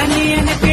Italian